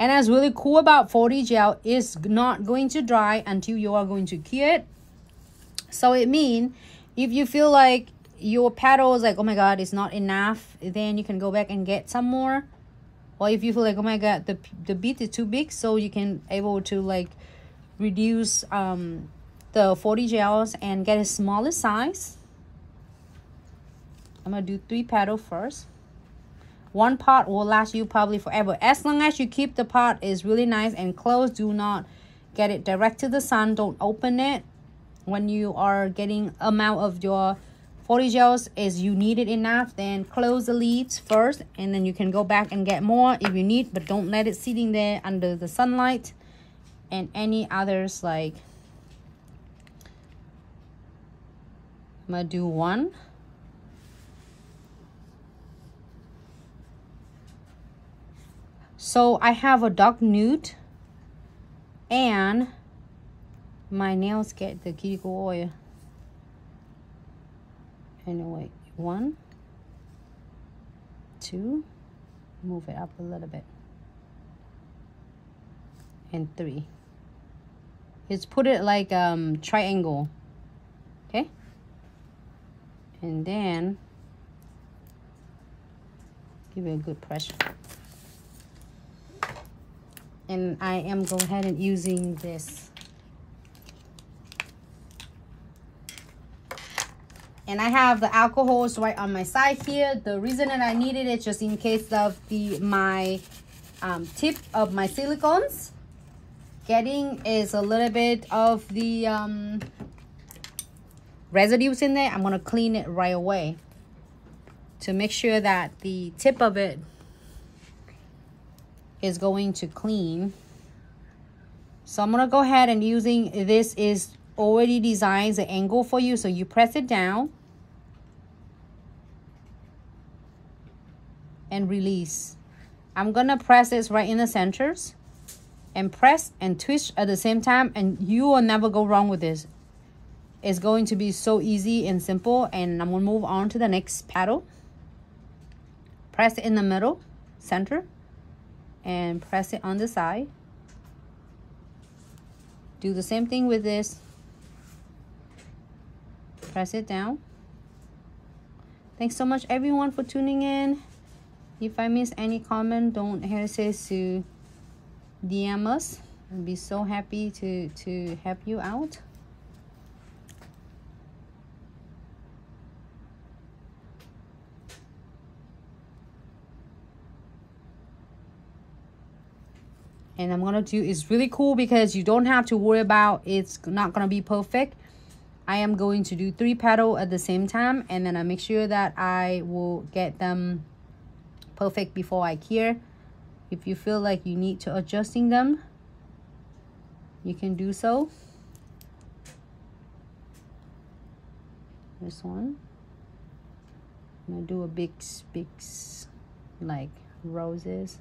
And that's really cool about 4D gel is not going to dry until you are going to cure it. So it means if you feel like your paddle is like, oh my God, it's not enough, then you can go back and get some more. Or if you feel like, oh my God, the, the bead is too big, so you can able to like reduce um, the 4D gels and get a smaller size. I'm to do three paddle first. One pot will last you probably forever. As long as you keep the pot is really nice and closed, do not get it direct to the sun. Don't open it when you are getting amount of your 4D gels is you need it enough then close the lids first and then you can go back and get more if you need but don't let it sitting there under the sunlight and any others like I'm gonna do one so I have a dark nude and my nails get the cuticle oil. Anyway one two move it up a little bit. And three. It's put it like um triangle. Okay? And then give it a good pressure and I am go ahead and using this and I have the alcohols right on my side here. The reason that I needed it just in case of the my um, tip of my silicones getting is a little bit of the um, residues in there. I'm going to clean it right away to make sure that the tip of it is going to clean. So I'm going to go ahead and using this is already designs the angle for you. So you press it down and release. I'm gonna press this right in the centers and press and twist at the same time and you will never go wrong with this. It's going to be so easy and simple and I'm gonna move on to the next paddle. Press it in the middle, center, and press it on the side. Do the same thing with this. Press it down. Thanks so much everyone for tuning in. If I miss any comment, don't hesitate to DM us. I'd be so happy to, to help you out. And I'm gonna do is really cool because you don't have to worry about it's not gonna be perfect I am going to do three petal at the same time and then I make sure that I will get them perfect before I cure. If you feel like you need to adjusting them, you can do so. This one. I'm gonna do a big, big, like roses,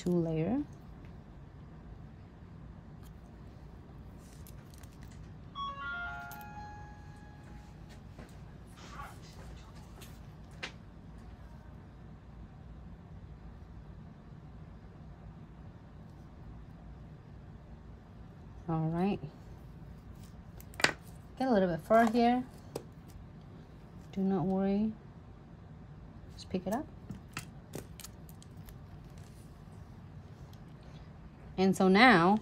two layer. all right. Get a little bit fur here. Do not worry. Just pick it up and so now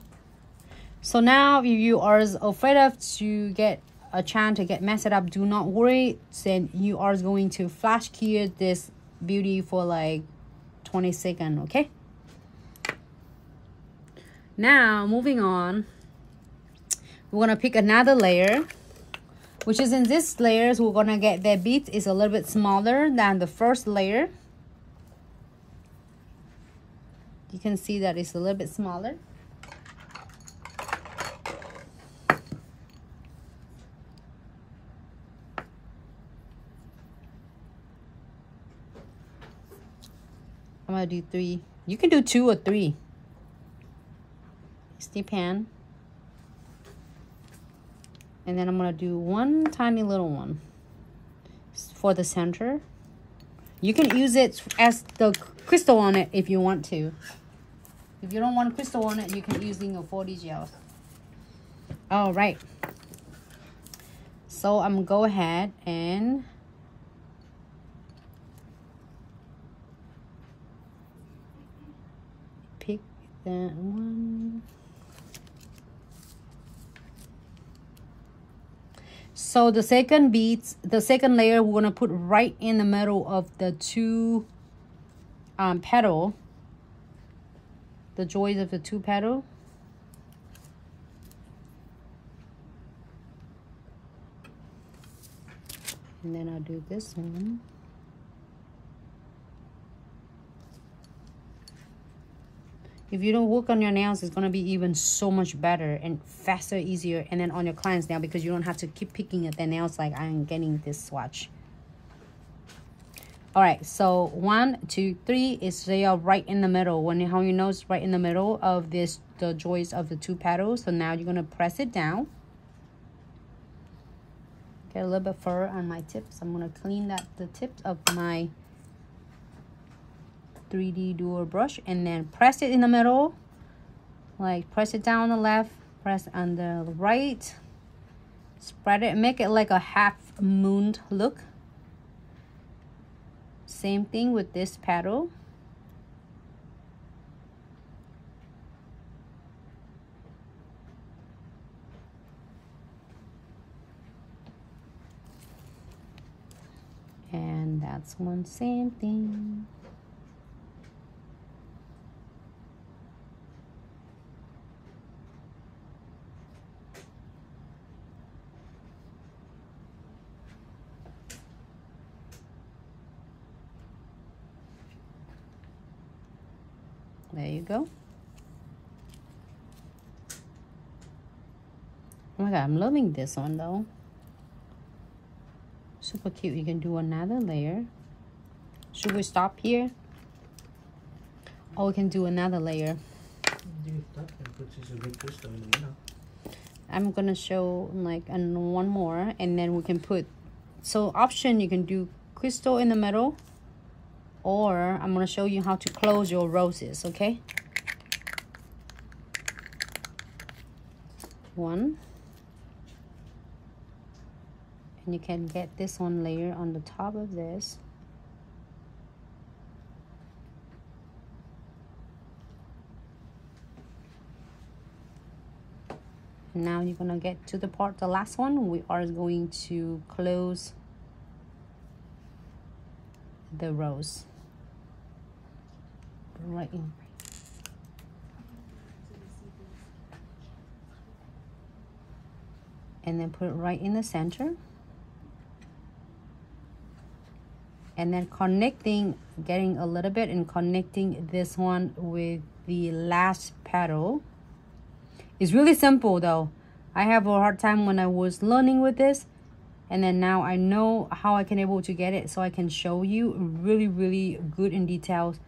so now if you are afraid of to get a chance to get messed up do not worry. Then you are going to flash cure this beauty for like 20 seconds okay? Now moving on we're to pick another layer which is in this layers we're to get the bead is a little bit smaller than the first layer you can see that it's a little bit smaller. I'm gonna do three. You can do two or three. It's pan. And then I'm to do one tiny little one. For the center. You can use it as the crystal on it if you want to. If you don't want crystal on it, you can use your 4D gels. All right. So I'm gonna go ahead and pick that one. So the second beads, the second layer, we're gonna put right in the middle of the two um, petal, the joys of the two petal. And then I'll do this one. if you don't work on your nails it's going to be even so much better and faster easier and then on your clients now because you don't have to keep picking at their nails like i'm getting this swatch all right so one two three is they are right in the middle when how you know it's right in the middle of this the joints of the two petals so now you're going to press it down get a little bit fur on my tips i'm going to clean that the tips of my 3D dual brush and then press it in the middle. Like press it down on the left, press on the right. Spread it, make it like a half moon look. Same thing with this petal. And that's one same thing. There you go. Oh my god, I'm loving this one though. Super cute. You can do another layer. Should we stop here? Or we can do another layer. I'm gonna show like and one more and then we can put so option you can do crystal in the middle or I'm going to show you how to close your roses, okay? One. And you can get this one layer on the top of this. now you're gonna get to the part the last one we are going to close the rose. Right in. And then put it right in the center. And then connecting getting a little bit and connecting this one with the last petal. It's really simple though. I have a hard time when I was learning with this and then now I know how I can able to get it so I can show you really really good in details.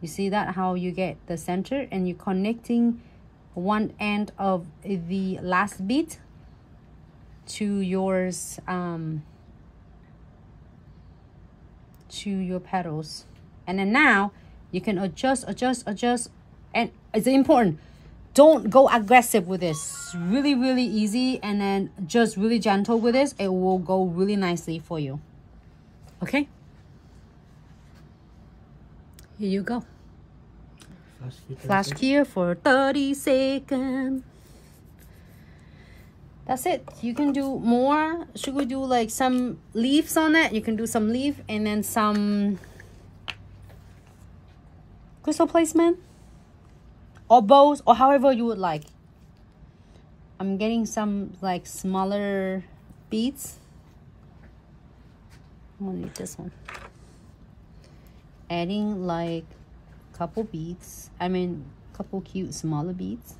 You see that? How you get the center and you're connecting one end of the last bead to yours um to your petals and then now you can adjust adjust adjust and it's important don't go aggressive with this really really easy and then just really gentle with this it will go really nicely for you okay here you go Flash cure for 30 seconds. That's it. You can do more. Should we do like some leaves on it? You can do some leaf and then some crystal placement or bows or however you would like. I'm getting some like smaller beads. I'm gonna need this one. Adding like a couple beads i mean couple cute smaller beads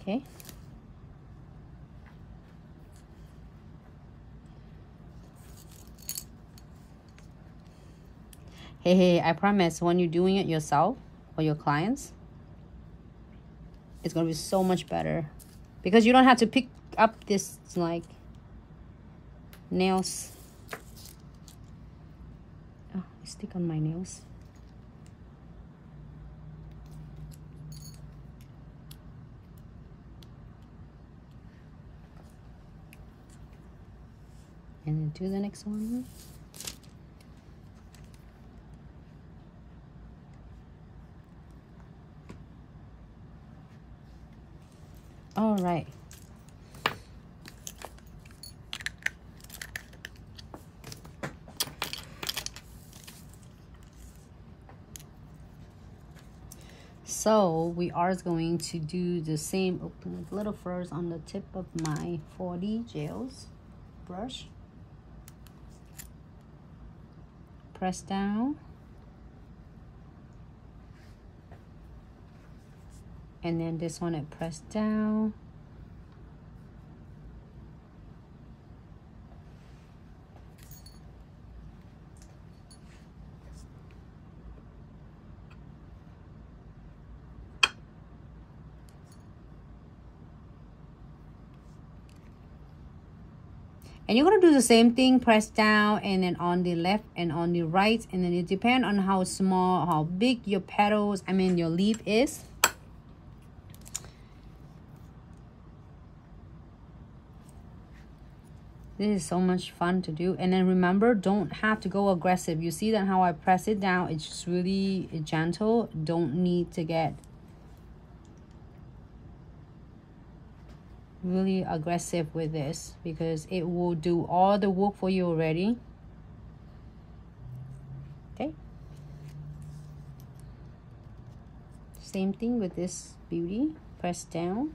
okay hey hey i promise when you're doing it yourself or your clients, it's going to be so much better because you don't have to pick up this like nails. Oh, I stick on my nails. And do the next one. Right. So we are going to do the same open a little first on the tip of my 4D gels brush. Press down. And then this one I press down and you're going to do the same thing press down and then on the left and on the right and then it depends on how small how big your petals i mean your leaf is. This is so much fun to do. And then remember don't have to go aggressive. You see that how i press it down? It's just really gentle. Don't need to get really aggressive with this because it will do all the work for you already. Okay? Same thing with this beauty. Press down.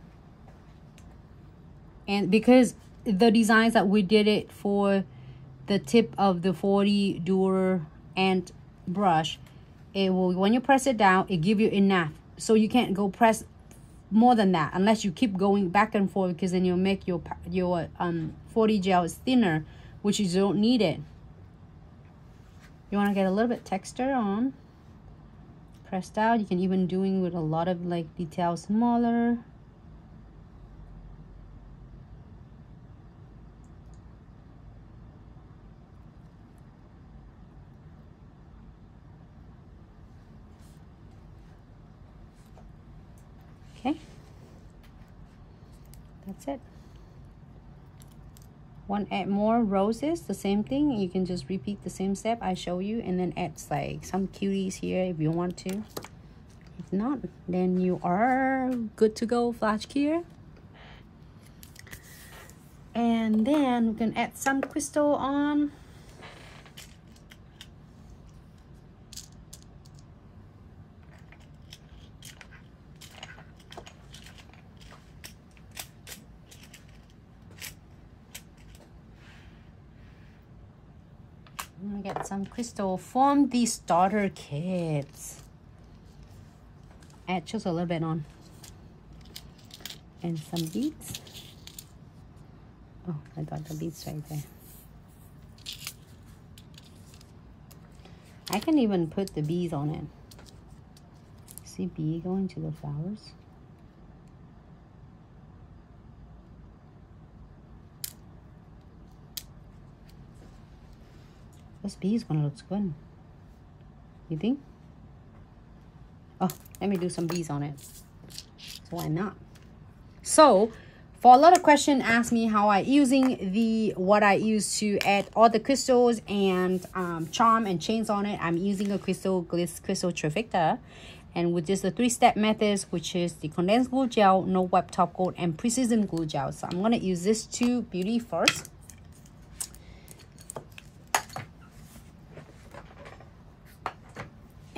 And because the designs that we did it for the tip of the 4D Durer and brush it will when you press it down it give you enough. So you can't go press more than that unless you keep going back and forth because then you'll make your your um 4D gels thinner which you don't need it. You want to get a little bit texture on pressed out. You can even doing with a lot of like details smaller okay. That's it. Want add more roses the same thing. You can just repeat the same step i show you and then add like some cuties here if you want to. If not then you are good to go flash cure and then we can add some crystal on get some crystal from the starter kits. Add just a little bit on. And some beads. Oh, I got the beads right there. I can even put the bees on it. See bee going to the flowers? This bee is gonna look good. You think? Oh, let me do some bees on it. So why not? So, for a lot of question ask me how I using the what I use to add all the crystals and um, charm and chains on it. I'm using a crystal Glitz crystal trifecta and with just the three-step methods which is the condensed glue gel no wipe top coat and precision glue gel so i'm going to use this two beauty first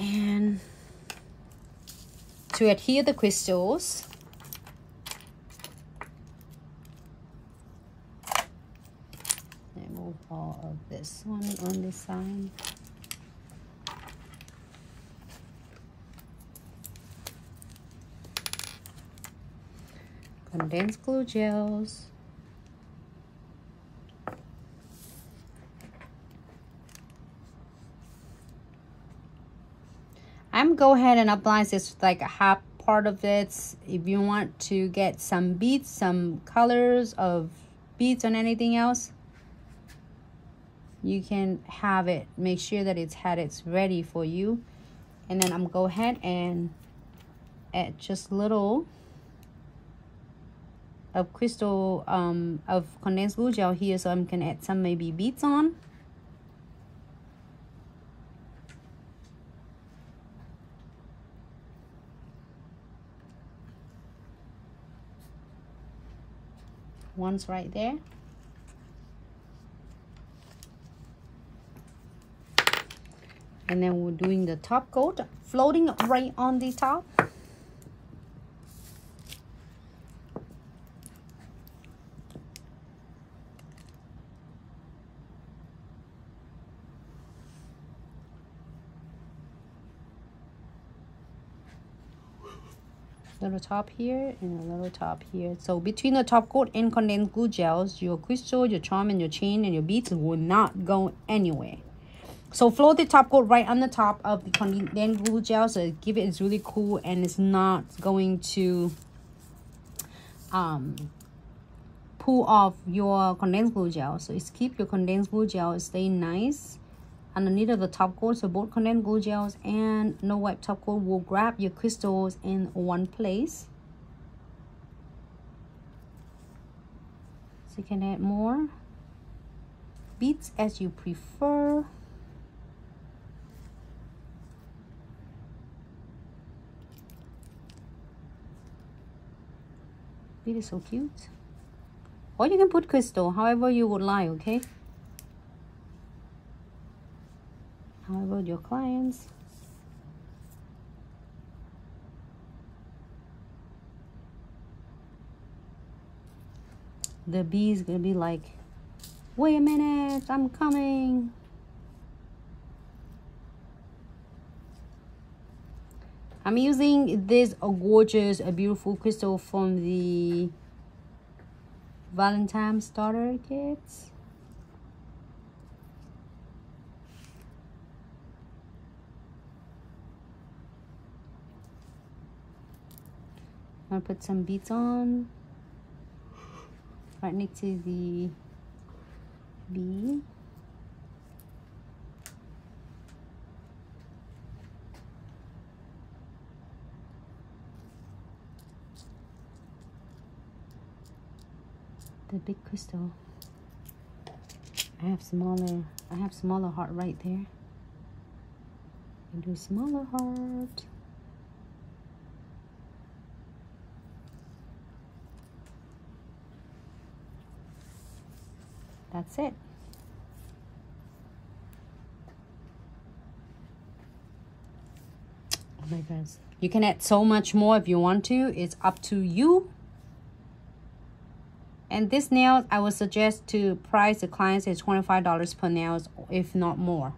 and to adhere the crystals. Remove all of this one on this side. Condensed glue gels go ahead and apply this like a half part of it. If you want to get some beads, some colors of beads on anything else, you can have it. Make sure that it's had it's ready for you. And then I'm go ahead and add just little of crystal um, of condensed glue gel here so I'm gonna add some maybe beads on one's right there. And then we're doing the top coat floating right on the top little top here and a little top here. So between the top coat and condensed glue gels your crystal your charm and your chain and your beads will not go anywhere. So float the top coat right on the top of the condensed glue gel so give it is really cool and it's not going to um pull off your condensed glue gel. So it's keep your condensed glue gel stay nice underneath of the top coat so both condensed glue gels and no wipe top coat will grab your crystals in one place. So you can add more beads as you prefer. Bead is so cute. Or you can put crystal however you would like okay How about your clients? The bee is gonna be like, wait a minute, I'm coming. I'm using this gorgeous, a beautiful crystal from the Valentine starter kits. I'm gonna put some beads on right next to the bee. The big crystal. I have smaller, I have smaller heart right there. I do smaller heart. That's it. Oh my goodness. You can add so much more if you want to. It's up to you. And this nail, I would suggest to price the clients at $25 per nails, if not more.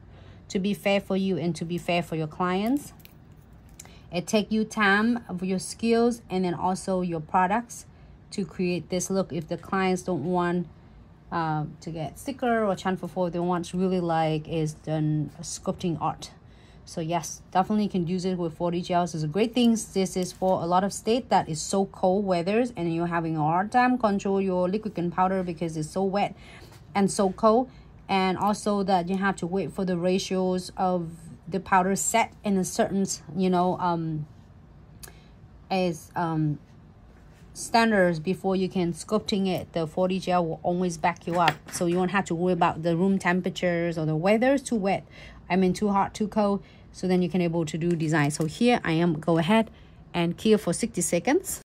To be fair for you and to be fair for your clients. It take you time of your skills and then also your products to create this look if the clients don't want um, to get sticker or chamfer for the ones really like is done sculpting art. So yes definitely can use it with 4D gels. It's a great thing. This is for a lot of state that is so cold weathers and you're having a hard time control your liquid and powder because it's so wet and so cold. And also that you have to wait for the ratios of the powder set in a certain you know um as um standards before you can sculpting it the 4D gel will always back you up. So you won't have to worry about the room temperatures or the weather is too wet. I mean too hot too cold. So then you can able to do design. So here i am go ahead and cure for 60 seconds